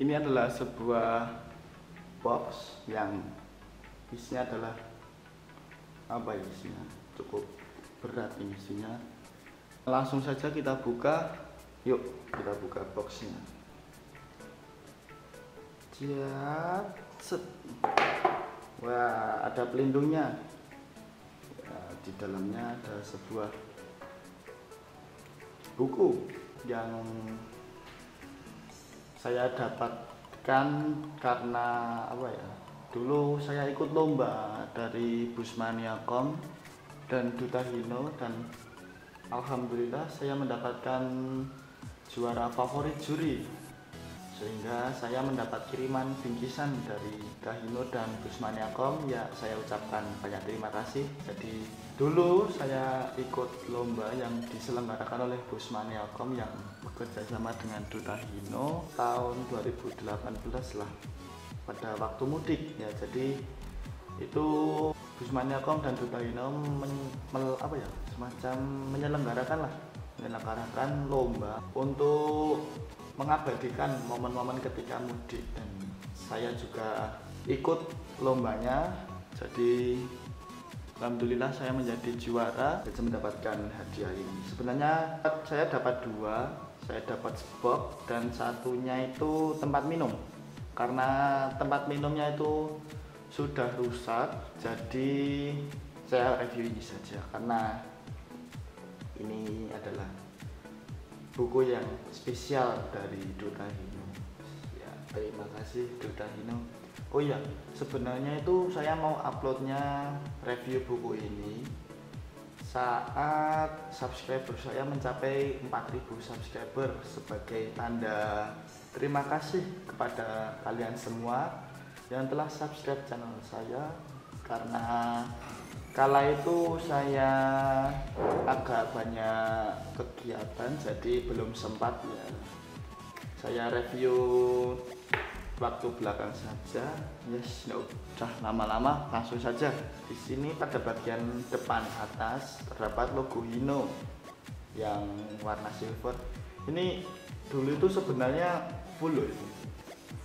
ini adalah sebuah box yang isinya adalah apa ya isinya? Cukup berat ini isinya. Langsung saja kita buka. Yuk kita buka boxnya. Set. wah ada pelindungnya. Ya, di dalamnya ada sebuah buku yang saya dapatkan karena apa ya? Dulu saya ikut lomba dari Busmaniakom dan Duta Hino dan Alhamdulillah saya mendapatkan juara favorit juri sehingga saya mendapat kiriman bingkisan dari Kahino dan Busmaniakom ya saya ucapkan banyak terima kasih. Jadi dulu saya ikut lomba yang diselenggarakan oleh Busmaniakom yang bekerja sama dengan Duta Hino tahun 2018 lah pada waktu mudik. Ya jadi itu Busmaniakom dan Duta Hino men, mel, apa ya semacam menyelenggarakan lah menyelenggarakan lomba untuk mengabadikan momen-momen ketika mudik. Dan saya juga ikut lombanya. Jadi Alhamdulillah saya menjadi juara dan mendapatkan hadiah ini. Sebenarnya saya dapat dua saya dapat sebok dan satunya itu tempat minum. Karena tempat minumnya itu sudah rusak jadi saya review ini saja. Karena ini adalah buku yang spesial dari Duta Hino. Ya terima kasih Duta Hino. Oh ya sebenarnya itu saya mau uploadnya review buku ini. Saat subscriber saya mencapai 4000 subscriber sebagai tanda terima kasih kepada kalian semua yang telah subscribe channel saya karena kala itu saya agak banyak kegiatan jadi belum sempat ya. Saya review waktu belakang saja. Yes no udah lama-lama langsung saja. Di sini pada bagian depan atas terdapat logo Hino yang warna silver. Ini dulu itu sebenarnya full loh ini.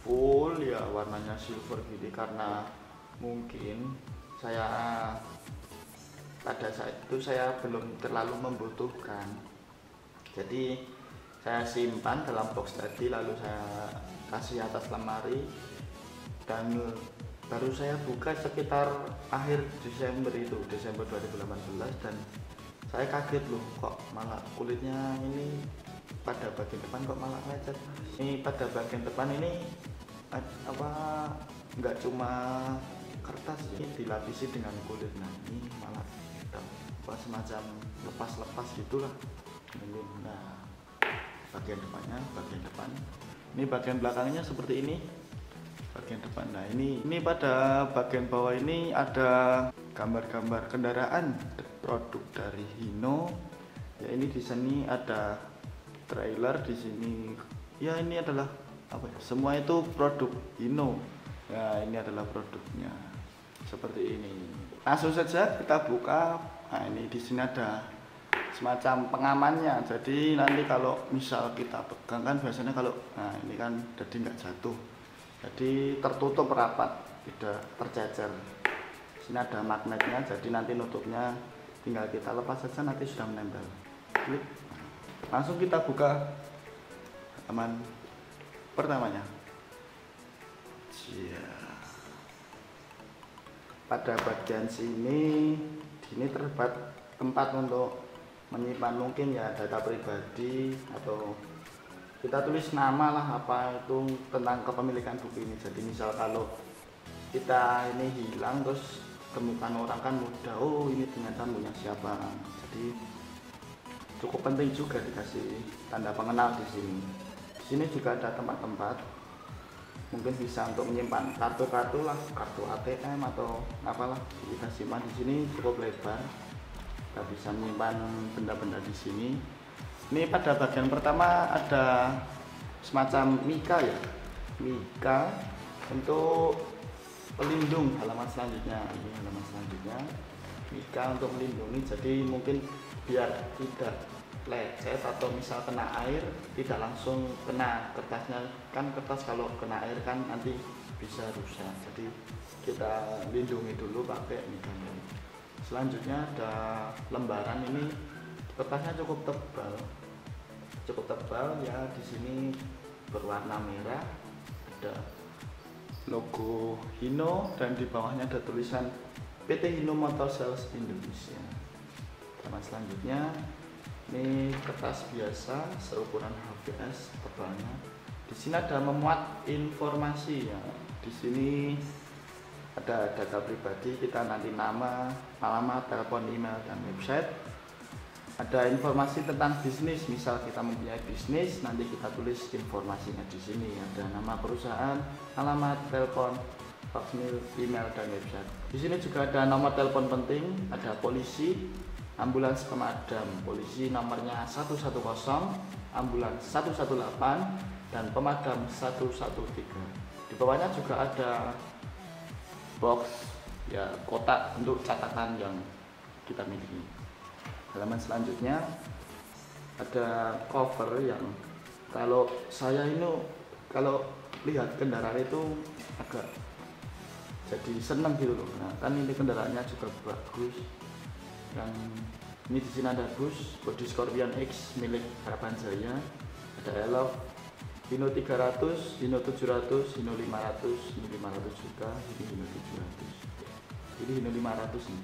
Full ya warnanya silver gitu karena mungkin saya pada saat itu saya belum terlalu membutuhkan. Jadi saya simpan dalam box tadi lalu saya kasih atas lemari dan baru saya buka sekitar akhir Desember itu Desember 2018 dan saya kaget loh kok malah kulitnya ini pada bagian depan kok malah lecet. Ini pada bagian depan ini apa nggak cuma kertas ini dilapisi dengan kulit. Nah ini malah apa semacam lepas-lepas gitulah. Ini nah bagian depannya bagian depan. Ini bagian belakangnya seperti ini. Bagian depan. Nah ini ini pada bagian bawah ini ada gambar-gambar kendaraan produk dari Hino. Ya ini di sini ada trailer di sini. Ya ini adalah apa ya? Semua itu produk Hino. Ya ini adalah produknya. Seperti ini. Langsung saja kita buka nah ini di sini ada semacam pengamannya. Jadi nanti kalau misal kita pegang kan biasanya kalau nah ini kan jadi nggak jatuh. Jadi tertutup rapat tidak tercecer. Sini ada magnetnya jadi nanti nutupnya tinggal kita lepas saja nanti sudah menempel. Klik. Langsung kita buka halaman pertamanya. Yeah pada bagian sini ini terdapat tempat untuk menyimpan mungkin ya data pribadi atau kita tulis nama lah apa itu tentang kepemilikan buku ini. Jadi misal kalau kita ini hilang terus temukan orang kan mudah oh ini ternyata punya siapa. Jadi cukup penting juga dikasih tanda pengenal di sini. Di sini juga ada tempat-tempat mungkin bisa untuk menyimpan kartu-kartu lah kartu ATM atau apalah kita simpan di sini cukup lebar. Kita bisa menyimpan benda-benda di sini. Ini pada bagian pertama ada semacam mika ya. Mika untuk pelindung halaman selanjutnya. Ini halaman selanjutnya. Mika untuk melindungi jadi mungkin biar tidak lecet atau misal kena air tidak langsung kena kertasnya. Kan kertas kalau kena air kan nanti bisa rusak. Jadi kita lindungi dulu pakai migano selanjutnya ada lembaran ini. Kertasnya cukup tebal. Cukup tebal ya di sini berwarna merah. Ada logo Hino dan di bawahnya ada tulisan PT Hino Motor Sales Indonesia. Sama selanjutnya ini kertas biasa seukuran HVS tebalnya. Di sini ada memuat informasi ya. Di sini ada data pribadi kita nanti nama alamat telepon email dan website. Ada informasi tentang bisnis misal kita mempunyai bisnis nanti kita tulis informasinya di sini. Ada nama perusahaan alamat telepon fax email dan website. Di sini juga ada nomor telepon penting ada polisi ambulans pemadam polisi nomornya 110 ambulans 118 dan pemadam 113 di bawahnya juga ada box ya kotak untuk catatan yang kita miliki. Halaman selanjutnya ada cover yang kalau saya ini kalau lihat kendaraan itu agak jadi seneng gitu loh. Nah kan ini kendaraannya juga bagus yang ini di sini ada bus body Scorpion X milik Harapan Jaya ada elok Hino 300, Hino 700, Hino 500, Hino 500 juga, ini Hino 700 ini Hino 500 nih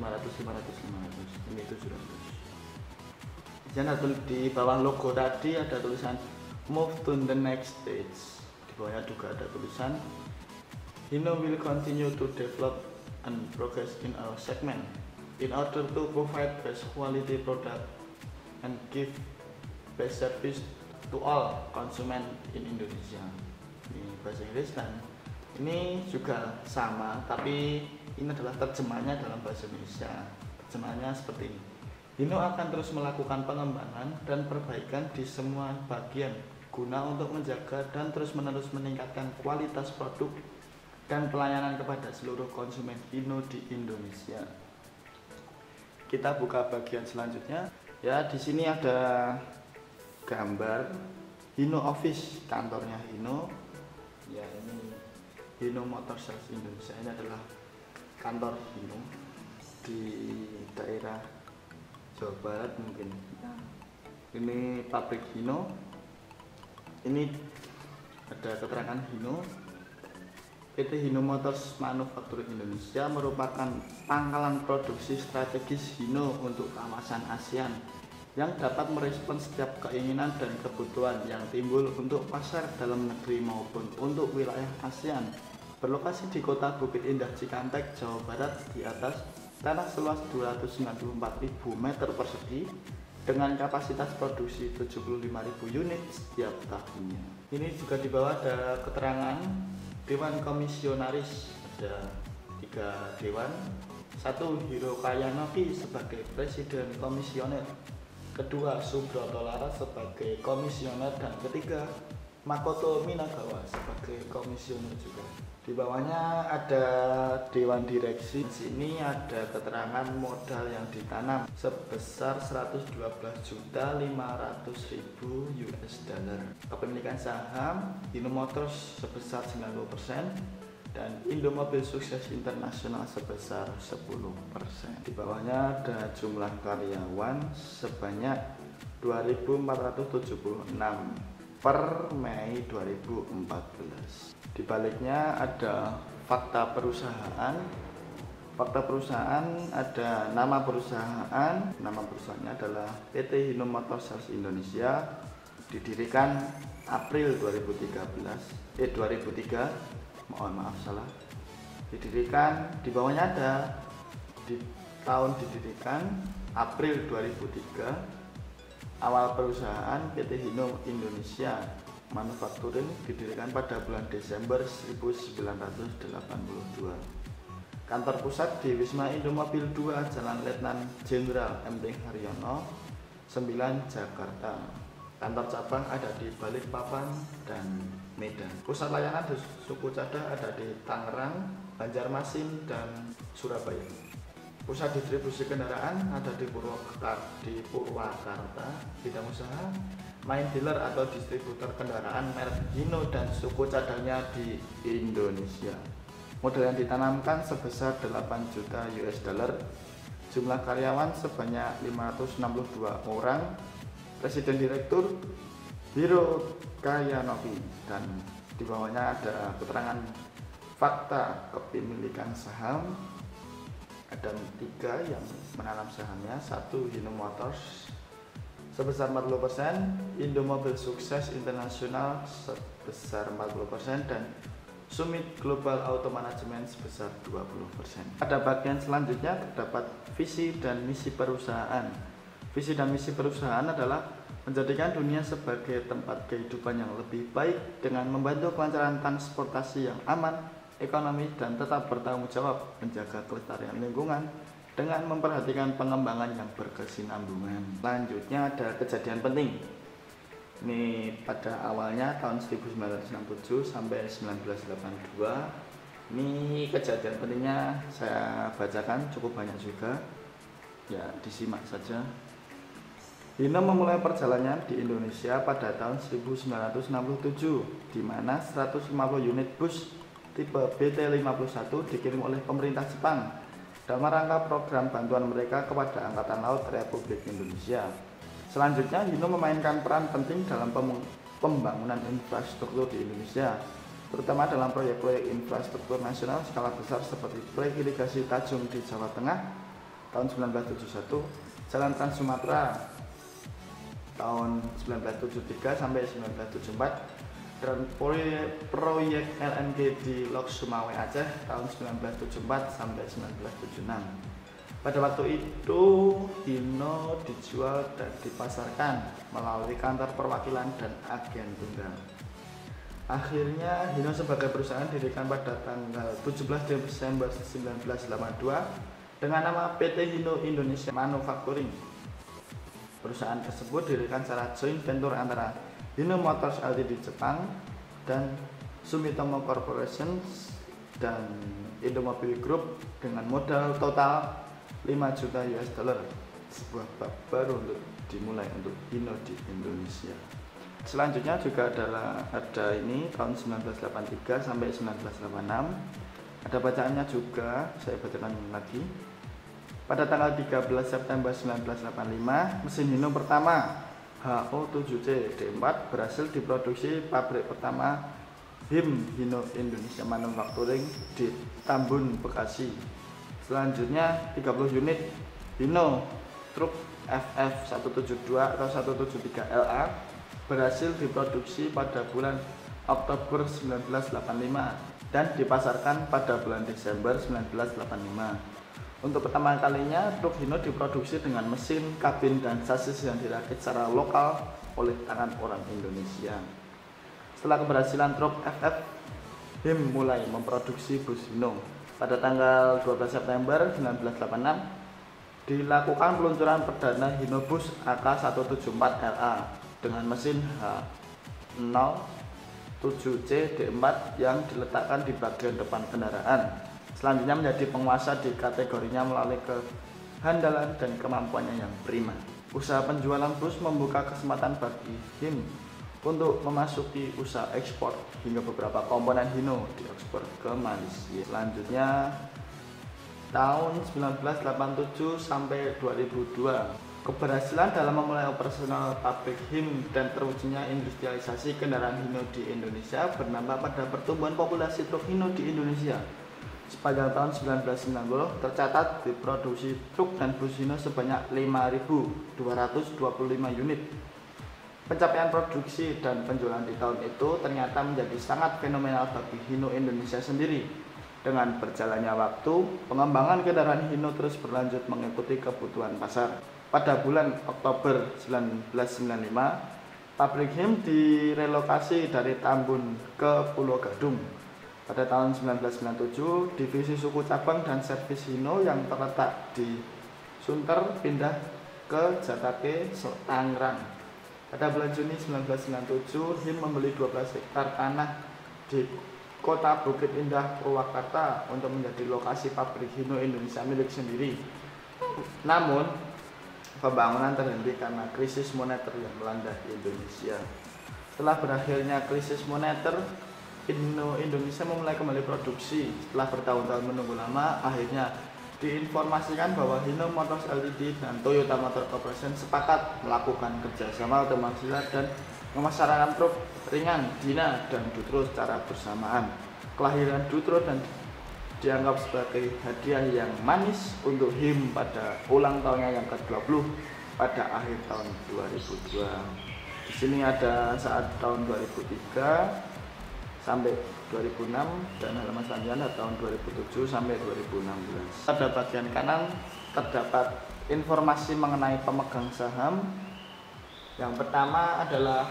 500 500 500 ini 700 di sana di bawah logo tadi ada tulisan move to the next stage. Di bawahnya juga ada tulisan Hino will continue to develop and progress in our segment in order to provide best quality product and give best service to all konsumen in Indonesia ini bahasa Inggris. Dan ini juga sama tapi ini adalah terjemahnya dalam bahasa Indonesia. Terjemahnya seperti ini. Hino akan terus melakukan pengembangan dan perbaikan di semua bagian guna untuk menjaga dan terus menerus meningkatkan kualitas produk dan pelayanan kepada seluruh konsumen Hino di Indonesia. Kita buka bagian selanjutnya. Ya, di sini ada gambar Hino Office, kantornya Hino. Ya, ini Hino Motor Sales Indonesia. Ini adalah kantor Hino di daerah Jawa Barat mungkin ini pabrik Hino ini ada keterangan Hino PT Hino Motors Manufaktur Indonesia merupakan pangkalan produksi strategis Hino untuk kawasan ASEAN yang dapat merespon setiap keinginan dan kebutuhan yang timbul untuk pasar dalam negeri maupun untuk wilayah ASEAN berlokasi di kota Bukit Indah Cikampek, Jawa Barat di atas tanah seluas 294.000 meter persegi dengan kapasitas produksi 75.000 unit setiap tahunnya. Ini juga di bawah ada keterangan Dewan Komisionaris ada tiga dewan. Satu Hiro Kayanoki sebagai Presiden Komisioner, kedua Subroto Laras sebagai Komisioner dan ketiga Makoto Minagawa sebagai Komisioner juga. Di bawahnya ada dewan direksi. Di sini ada keterangan modal yang ditanam sebesar 112 juta 500 ribu US dollar. Kepemilikan saham Hino Motors sebesar 90% dan Indomobil Sukses Internasional sebesar 10% di bawahnya ada jumlah karyawan sebanyak 2476 per Mei 2014 di baliknya ada fakta perusahaan. Fakta perusahaan ada nama perusahaan. Nama perusahaannya adalah PT Hino Sales Indonesia. Didirikan April 2013. Eh 2003. Mohon maaf salah. Didirikan di bawahnya ada di tahun didirikan April 2003 awal perusahaan PT Hino Indonesia Manufakturing didirikan pada bulan Desember 1982. Kantor pusat di Wisma Indomobil 2 Jalan Letnan Jenderal M. Haryono 9 Jakarta. Kantor cabang ada di Balikpapan dan Medan. Pusat layanan di suku Cadang ada di Tangerang, Banjarmasin, dan Surabaya. Pusat distribusi kendaraan ada di Purwakarta, di Purwakarta, bidang usaha, main dealer atau distributor kendaraan merek Hino dan suku cadangnya di Indonesia. Modal yang ditanamkan sebesar 8 juta US dollar, jumlah karyawan sebanyak 562 orang, Presiden Direktur Biro Kaya Novi dan di bawahnya ada keterangan fakta kepemilikan saham ada tiga yang menanam sahamnya satu Hino Motors sebesar 40% Indomobil Sukses Internasional sebesar 40% dan Summit Global Auto Management sebesar 20%. Pada bagian selanjutnya terdapat visi dan misi perusahaan. Visi dan misi perusahaan adalah menjadikan dunia sebagai tempat kehidupan yang lebih baik dengan membantu kelancaran transportasi yang aman, ekonomi dan tetap bertanggung jawab menjaga kelestarian lingkungan dengan memperhatikan pengembangan yang berkesinambungan. Selanjutnya ada kejadian penting. Ini pada awalnya tahun 1967 sampai 1982. Ini kejadian pentingnya saya bacakan cukup banyak juga. Ya, disimak saja. Hino memulai perjalanan di Indonesia pada tahun 1967, di mana 150 unit bus tipe BT-51 dikirim oleh pemerintah Jepang dalam rangka program bantuan mereka kepada Angkatan Laut Republik Indonesia. Selanjutnya, Hino memainkan peran penting dalam pembangunan infrastruktur di Indonesia, terutama dalam proyek-proyek infrastruktur nasional skala besar seperti proyek irigasi Tajung di Jawa Tengah tahun 1971, Jalan Trans Sumatera tahun 1973 sampai 1974, dan proyek LNG di Lok Sumawe Aceh tahun 1974 sampai 1976. Pada waktu itu Hino dijual dan dipasarkan melalui kantor perwakilan dan agen tunggal. Akhirnya Hino sebagai perusahaan didirikan pada tanggal 17 Desember 1982 dengan nama PT Hino Indonesia Manufacturing. Perusahaan tersebut didirikan secara joint venture antara Hino Motors Ltd Jepang dan Sumitomo Corporation dan Indomobil Group dengan modal total 5 juta US dollar. Sebuah bab baru untuk dimulai untuk Hino di Indonesia. Selanjutnya juga adalah ada ini tahun 1983 sampai 1986 ada bacaannya juga saya bacakan lagi. Pada tanggal 13 September 1985 mesin Hino pertama HO7C D4 berhasil diproduksi pabrik pertama HIM Hino Indonesia Manufacturing di Tambun, Bekasi. Selanjutnya 30 unit Hino truk FF172 atau 173 LA berhasil diproduksi pada bulan Oktober 1985 dan dipasarkan pada bulan Desember 1985. Untuk pertama kalinya, truk Hino diproduksi dengan mesin, kabin, dan sasis yang dirakit secara lokal oleh tangan orang Indonesia. Setelah keberhasilan truk FF, HIM mulai memproduksi bus Hino. Pada tanggal 12 September 1986, dilakukan peluncuran perdana Hino Bus AK174LA dengan mesin H07C D4 yang diletakkan di bagian depan kendaraan Selanjutnya menjadi penguasa di kategorinya melalui kehandalan dan kemampuannya yang prima. Usaha penjualan bus membuka kesempatan bagi HIM untuk memasuki usaha ekspor hingga beberapa komponen Hino diekspor ke Malaysia. Selanjutnya tahun 1987 sampai 2002 Keberhasilan dalam memulai operasional pabrik HIM dan terwujudnya industrialisasi kendaraan Hino di Indonesia bernampak pada pertumbuhan populasi truk Hino di Indonesia sepanjang tahun 1990 tercatat diproduksi truk dan bus Hino sebanyak 5.225 unit. Pencapaian produksi dan penjualan di tahun itu ternyata menjadi sangat fenomenal bagi Hino Indonesia sendiri. Dengan berjalannya waktu, pengembangan kendaraan Hino terus berlanjut mengikuti kebutuhan pasar. Pada bulan Oktober 1995, pabrik HIM direlokasi dari Tambun ke Pulau Gadung pada tahun 1997, divisi suku cabang dan servis Hino yang terletak di Sunter pindah ke Jatake, Tangerang. Pada bulan Juni 1997, HIM membeli 12 hektar tanah di kota Bukit Indah Purwakarta untuk menjadi lokasi pabrik Hino Indonesia milik sendiri. Namun, pembangunan terhenti karena krisis moneter yang melanda Indonesia. Setelah berakhirnya krisis moneter, Hino Indonesia memulai kembali produksi. Setelah bertahun-tahun menunggu lama, akhirnya diinformasikan bahwa Hino Motors Ltd dan Toyota Motor Corporation sepakat melakukan kerjasama otomatis dan memasarkan truk ringan, Dina, dan Dutro secara bersamaan. Kelahiran Dutro dan dianggap sebagai hadiah yang manis untuk HIM pada ulang tahunnya yang ke-20 pada akhir tahun 2002. Di sini ada saat tahun 2003 sampai 2006 dan halaman selanjutnya tahun 2007 sampai 2016. Pada bagian kanan terdapat informasi mengenai pemegang saham. Yang pertama adalah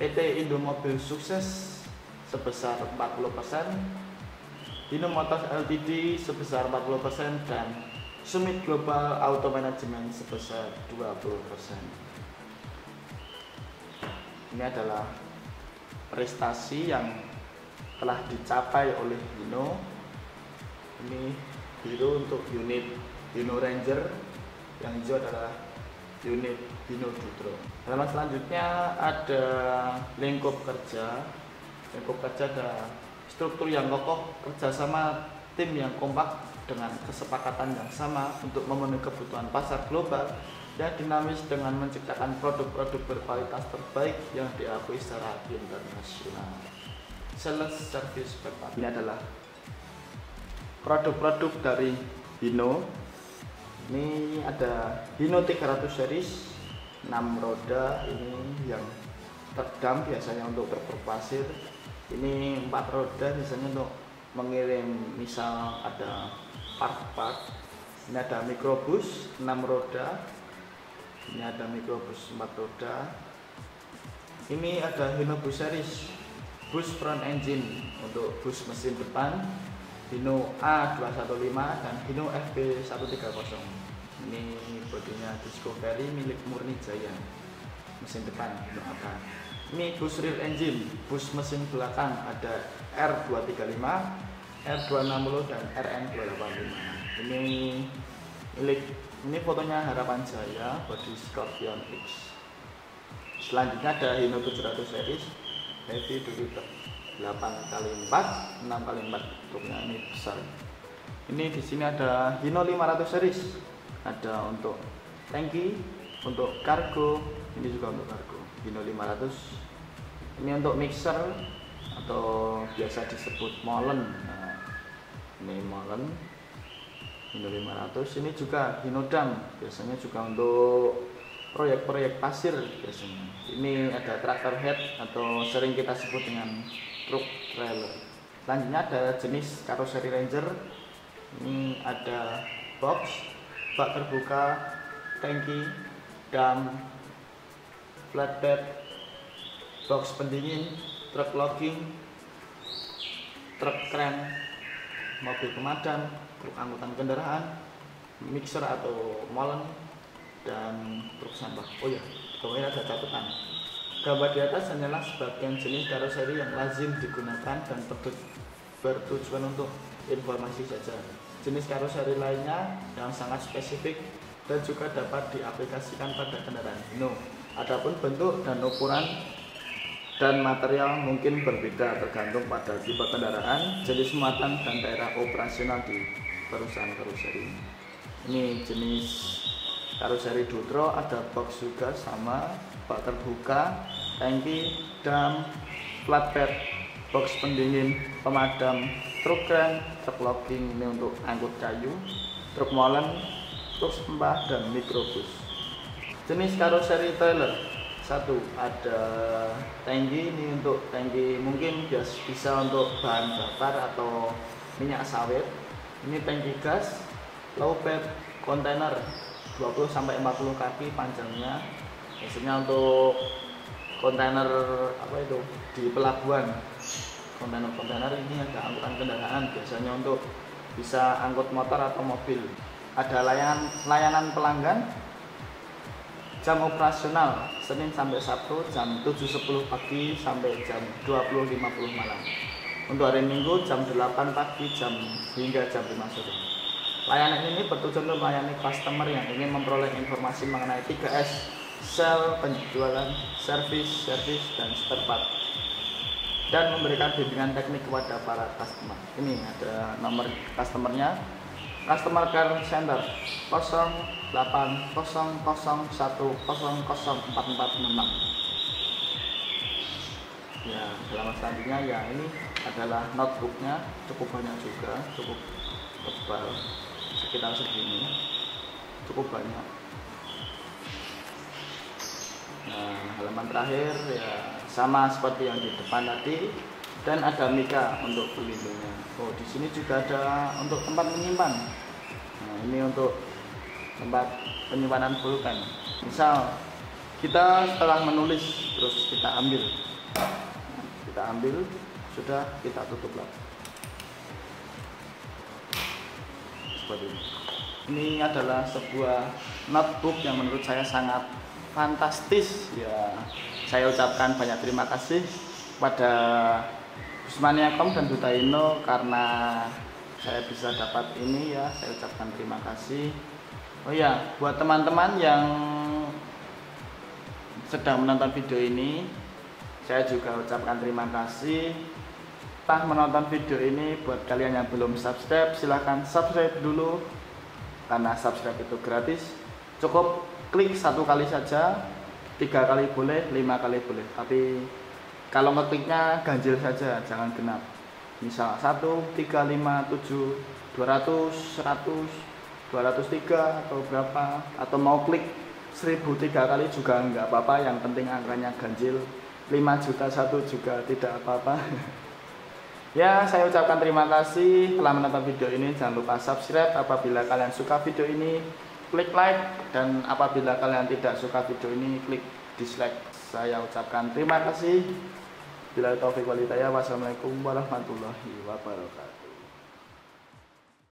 PT Indomobil Sukses sebesar 40%, Dino Motors Ltd sebesar 40% dan Summit Global Auto Management sebesar 20%. Ini adalah prestasi yang telah dicapai oleh Hino ini biru untuk unit Hino Ranger. Yang hijau adalah unit Hino Dutro. Halaman selanjutnya ada lingkup kerja. Lingkup kerja ada struktur yang kokoh kerjasama tim yang kompak dengan kesepakatan yang sama untuk memenuhi kebutuhan pasar global yang dinamis dengan menciptakan produk-produk berkualitas terbaik yang diakui secara internasional sales service Bapak. Ini adalah produk-produk dari Hino. Ini ada Hino 300 series 6 roda ini yang terdam biasanya untuk truk pasir. Ini 4 roda biasanya untuk mengirim misal ada part-part. Ini ada mikrobus 6 roda. Ini ada mikrobus 4 roda. Ini ada Hino bus series bus front engine untuk bus mesin depan Hino A215 dan Hino FB130 ini bodinya Discovery milik Murni Jaya. Mesin depan Hino apa ini bus rear engine bus mesin belakang ada R235 R260 dan RN285 ini milik ini fotonya Harapan Jaya body Scorpion X. Selanjutnya ada Hino 700 series heavy duty 8 kali 4 6 kali 4 truknya ini besar. Ini di sini ada Hino 500 series. Ada untuk tangki untuk kargo ini juga untuk kargo. Hino 500 ini untuk mixer atau biasa disebut molen. Nah, ini molen. Hino 500 ini juga Hino dam. Biasanya juga untuk proyek-proyek pasir biasanya. Ini ada tractor head atau sering kita sebut dengan truk trailer. Selanjutnya ada jenis karoseri Ranger. Ini ada box, bak terbuka, tangki, dam, flatbed, box pendingin, truk logging, truk kren, mobil pemadam, truk angkutan kendaraan, mixer atau molen, dan truk sampah. Oh ya, kemudian ada catatan. Gambar di atas hanyalah sebagian jenis karoseri yang lazim digunakan dan bertujuan untuk informasi saja. Jenis karoseri lainnya yang sangat spesifik dan juga dapat diaplikasikan pada kendaraan Hino. Adapun bentuk dan ukuran dan material mungkin berbeda tergantung pada tipe kendaraan, jenis muatan dan daerah operasional di perusahaan karoseri. Ini jenis karoseri Dutro ada box juga sama bak terbuka tangki dam flatbed box pendingin pemadam truk kren truk logging ini untuk angkut kayu truk molen truk sembah dan mikrobus. Jenis karoseri trailer. Satu ada tangki ini untuk tangki mungkin bisa untuk bahan bakar atau minyak sawit. Ini tangki gas low bed kontainer 20 sampai 40 kaki panjangnya. Biasanya untuk kontainer apa itu? Di pelabuhan. Kontainer-kontainer ini ada angkutan kendaraan. Biasanya untuk bisa angkut motor atau mobil. Ada layanan layanan pelanggan jam operasional Senin sampai Sabtu jam 7.10 pagi sampai jam 20.50 malam. Untuk hari Minggu jam 8 pagi jam hingga jam 5 sore. Layanan ini bertujuan untuk melayani customer yang ingin memperoleh informasi mengenai 3S, sel, penjualan, servis, servis, dan part dan memberikan bimbingan teknik kepada para customer. Ini ada nomor customernya. Customer Care Center 0801004466. Ya, selamat selanjutnya ya ini adalah notebooknya cukup banyak juga, cukup tebal sekitar segini, cukup banyak. Nah, halaman terakhir ya sama seperti yang di depan tadi dan ada mika untuk pelindungnya. Oh, di sini juga ada untuk tempat menyimpan. Nah, ini untuk tempat penyimpanan pulpen. Misal kita setelah menulis terus kita ambil, kita ambil sudah kita tutup lagi. Seperti ini. Ini adalah sebuah notebook yang menurut saya sangat fantastis ya. Saya ucapkan banyak terima kasih pada Usmaniakom dan Dutaino karena saya bisa dapat ini ya saya ucapkan terima kasih oh ya buat teman-teman yang sedang menonton video ini saya juga ucapkan terima kasih telah menonton video ini buat kalian yang belum subscribe silahkan subscribe dulu. Karena subscribe itu gratis. Cukup klik satu kali saja tiga kali boleh lima kali boleh. Tapi kalau ngekliknya ganjil saja jangan genap. Misal 1, 3, 5, 7, 200, 100, 203 atau berapa. Atau mau klik 1003 kali juga enggak apa-apa. Yang penting angkanya ganjil. 5 juta satu juga tidak apa-apa ya saya ucapkan terima kasih telah menonton video ini. Jangan lupa subscribe apabila kalian suka video ini. Klik like dan apabila kalian tidak suka video ini klik dislike. Saya ucapkan terima kasih. Bila taufik walidaya wassalamualaikum warahmatullahi wabarakatuh